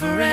forever?